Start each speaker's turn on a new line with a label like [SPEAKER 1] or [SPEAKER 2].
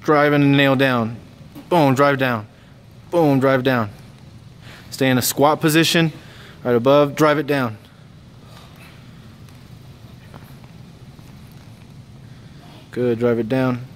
[SPEAKER 1] driving the nail down. Boom, drive down. Boom, drive down. Stay in a squat position, right above, drive it down. Good, drive it down.